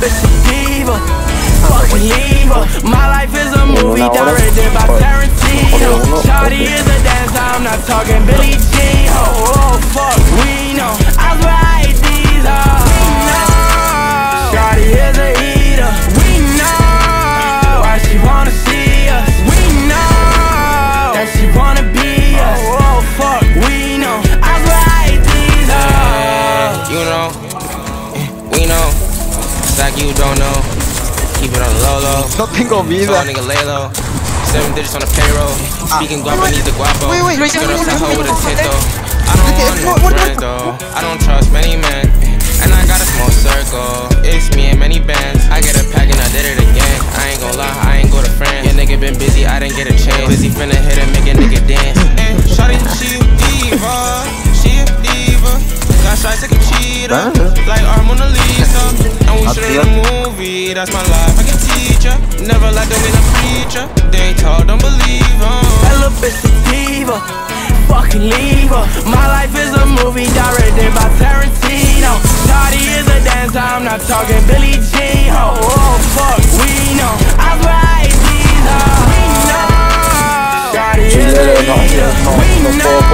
bitch a diva. Fucking leave her. My life is a movie directed by like you don't know. Keep it on the low low. No tengo Tall vida. nigga lay low. Seven digits on the payroll. Speaking guapanese the guapo. Wait, wait, wait, Girl, wait, that's a wait, hoe with a wait, tit wait. though. I don't Okay, want no what- what- friends though. I don't trust many men. And I got a small circle. It's me and many bands. I get a pack and I did it again. I ain't gon' lie, I ain't go to France. Yeah, nigga been busy, I didn't get a chance. Busy finna hit and make a nigga dance. Hey, shawty, she a diva. She a diva. Got shots like a cheetah. Like our Mona Lisa. That's my life. I can teach ya. Never like to win a preacher. They talk, don't believe 'em. That little bitch a diva. Fucking leave her. My life is a movie directed by Tarantino. Shawty is a dancer, I'm not talking Billie Jean. Oh, oh fuck, we know. I swear I hate these hoes. We know. Shawty is a Chile, no, eater. no, We know.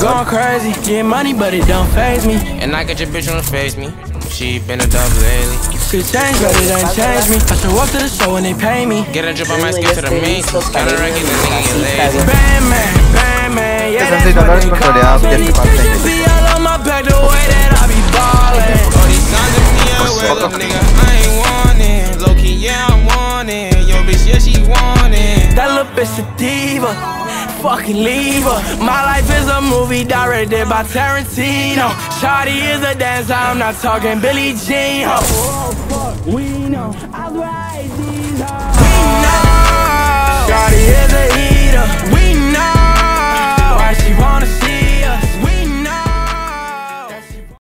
Hoes. I'm going crazy, get money, but it don't phase me. And I get your bitch on the face me. She been a dub lately. Shit change, but it ain't change me. I show up to the show and they pay me. Get a drip, I might skip to the main. Gotta record the nigga get lazy. Bam man, bam man, yeah, Esa that's what they call me. ya te. Bitches be all on my back the way that I be ballin'. All these signs of me, I wear them nigga. I ain't want it. Low key, yeah, I want it. Yo, bitch, yeah, she want it. That little bitch a diva. Fucking leave her. My life is a movie directed by Tarantino. Shawty is a dancer, I'm not talking Billie Jean. Oh, oh fuck, we know. I swear I hate these hoes.